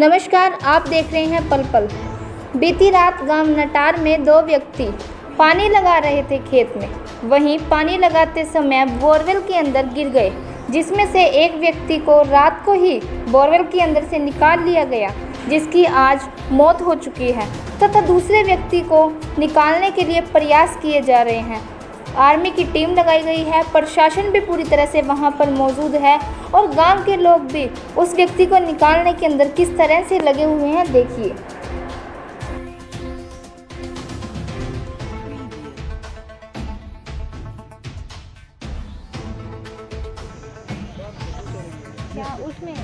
नमस्कार, आप देख रहे हैं पल पल। बीती रात गाँव नटार में दो व्यक्ति पानी लगा रहे थे खेत में। वहीं पानी लगाते समय बोरवेल के अंदर गिर गए, जिसमें से एक व्यक्ति को रात को ही बोरवेल के अंदर से निकाल लिया गया, जिसकी आज मौत हो चुकी है, तथा दूसरे व्यक्ति को निकालने के लिए प्रयास किए जा रहे हैं। आर्मी की टीम लगाई गई है, प्रशासन भी पूरी तरह से वहाँ पर मौजूद है और गाँव के लोग भी उस व्यक्ति को निकालने के अंदर किस तरह से लगे हुए हैं, देखिए। उसमें?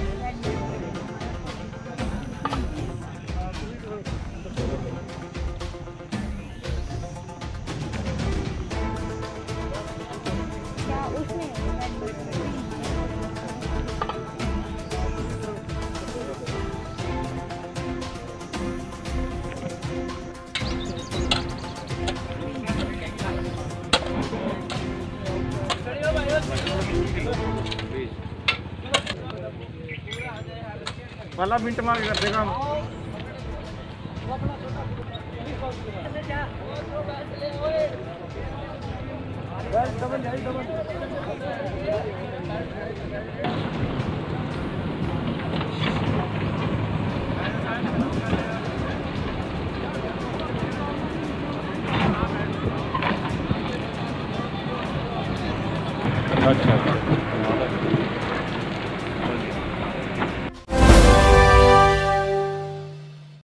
पहला मिनट मार कर देगा हम। डबल डबल ਕੰਮ अच्छा